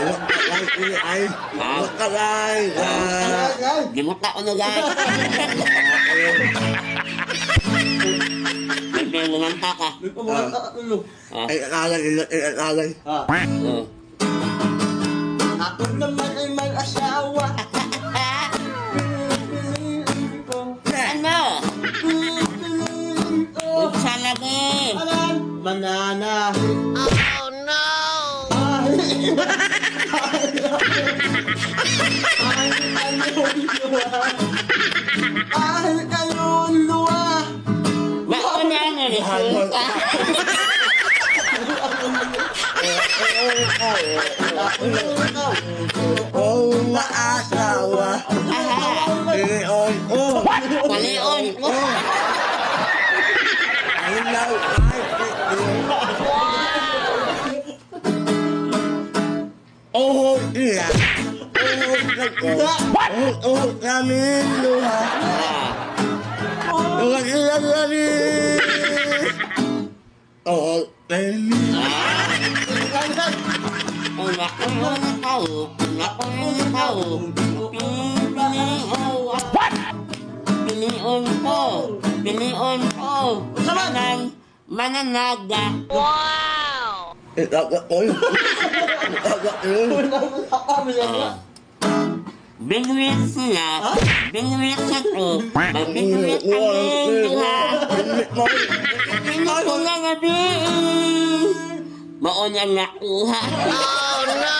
Ay? Makalay. Ay, Limot ako na guys. May lumanta ka. May pamata ka. Ah. Ay, alalay, ay, alalay. Oh. Ako naman ay may asawa. Piliin ko. Ano? Piliin ko. Utsa na ko. Alam, manana. Oh no! Oma asawa. Leon. Oh. What? Leon. I know. Oh, yeah. Camilo. Lo que. Oh, tahu, naga. Wow. Tidak, tidak, tidak. Tidak, tidak. Binuwit sila. Binuwit sa to. Binuwit ang duha. Pinuto na gabi. Maon ang nakuha. Oh no!